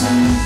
to